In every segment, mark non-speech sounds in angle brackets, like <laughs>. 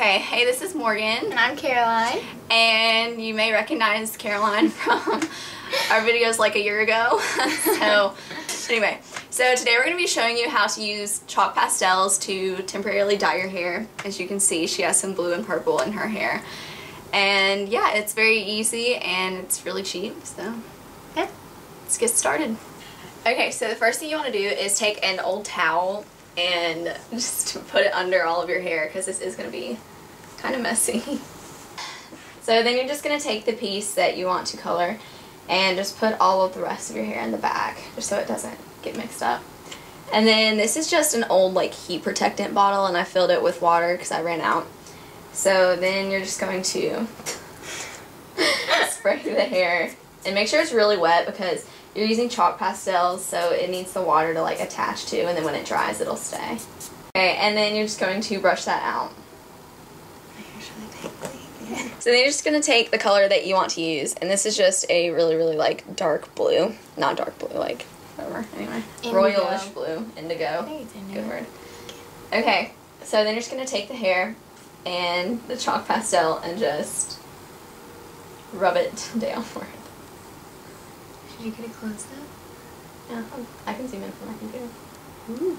Okay, hey, this is Morgan. And I'm Caroline. And you may recognize Caroline <laughs> from our videos like a year ago. <laughs> so, anyway, so today we're going to be showing you how to use chalk pastels to temporarily dye your hair. As you can see, she has some blue and purple in her hair. And yeah, it's very easy and it's really cheap, so yeah, let's get started. Okay, so the first thing you want to do is take an old towel and <laughs> just put it under all of your hair because this is going to be kind of messy. <laughs> so then you're just going to take the piece that you want to color and just put all of the rest of your hair in the back just so it doesn't get mixed up. And then this is just an old like heat protectant bottle and I filled it with water because I ran out. So then you're just going to <laughs> spray the hair and make sure it's really wet because you're using chalk pastels, so it needs the water to like attach to, and then when it dries, it'll stay. Okay, and then you're just going to brush that out. So then you're just going to take the color that you want to use, and this is just a really, really like dark blue. Not dark blue, like whatever, anyway. Indigo. Royalish blue, indigo. indigo. Good word. Okay, so then you're just going to take the hair and the chalk pastel and just rub it <laughs> downward. Should you get it close up? Yeah, I can zoom in from my computer. Ooh.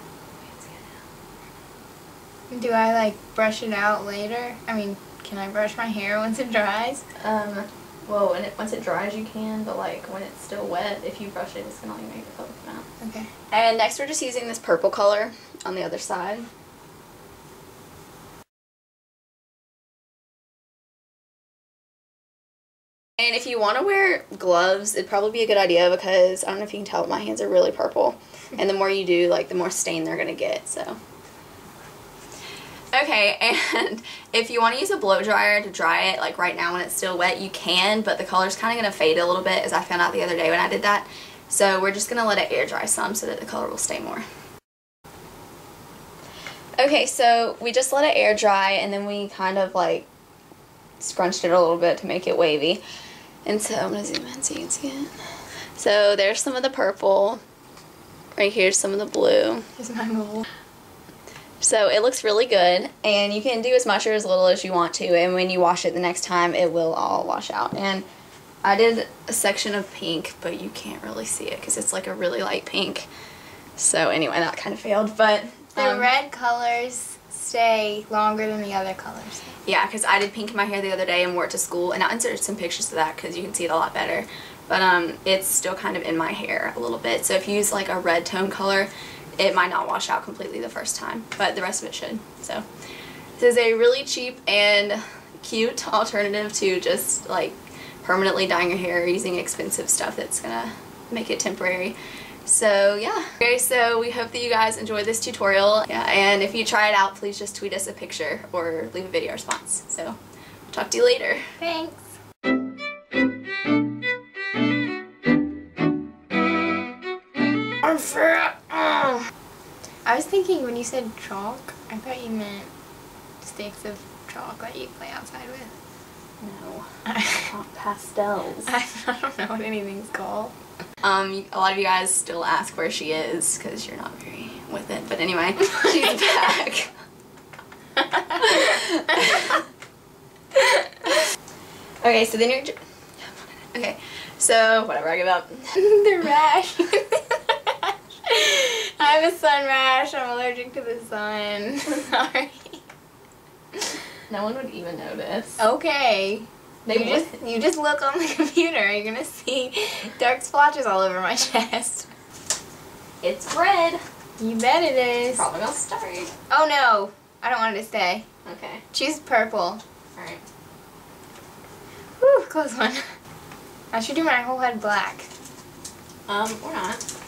Do I like brush it out later? I mean, can I brush my hair once it dries? Um, well, when it, once it dries you can, but like when it's still wet, if you brush it, it's gonna like make the color come out. Okay. And next we're just using this purple color on the other side. And if you want to wear gloves, it'd probably be a good idea because I don't know if you can tell, but my hands are really purple. And the more you do, like, the more stain they're going to get, so. Okay, <laughs> and if you want to use a blow dryer to dry it, like right now when it's still wet, you can, but the color's kind of going to fade a little bit, as I found out the other day when I did that. So we're just going to let it air dry some so that the color will stay more. Okay, so we just let it air dry, and then we kind of, like, scrunched it a little bit to make it wavy. And so I'm going to zoom in so you can see it. So there's some of the purple. Right here's some of the blue. Here's my bowl. So it looks really good and you can do as much or as little as you want to and when you wash it the next time it will all wash out. And I did a section of pink but you can't really see it because it's like a really light pink. So anyway that kind of failed but... The um, red colors stay longer than the other colors. Yeah, because I did pink in my hair the other day and wore it to school, and I inserted some pictures of that because you can see it a lot better. But um, it's still kind of in my hair a little bit, so if you use like a red tone color, it might not wash out completely the first time, but the rest of it should. So this is a really cheap and cute <laughs> alternative to just like permanently dyeing your hair using expensive stuff that's gonna make it temporary. So yeah. Okay, so we hope that you guys enjoyed this tutorial. Yeah, and if you try it out, please just tweet us a picture or leave a video response. So talk to you later. Thanks. I'm fat. Ah. I was thinking when you said chalk, I thought you meant sticks of chalk that you play outside with. No. <laughs> chalk pastels. I, I don't know what anything's called. Um, a lot of you guys still ask where she is because you're not very with it. But anyway, <laughs> she's back. <laughs> okay, so then you're... Okay, so whatever, I give up. <laughs> the rash. I have a sun rash. I'm allergic to the sun. Sorry. No one would even notice. Okay. They you just <laughs> you just look on the <laughs> computer, you're gonna see dark splotches all over my <laughs> chest. It's red. You bet it is. Probably gonna start. Oh no, I don't want it to stay. Okay. Choose purple. Alright. Whew, close one. I should do my whole head black. Um, or not.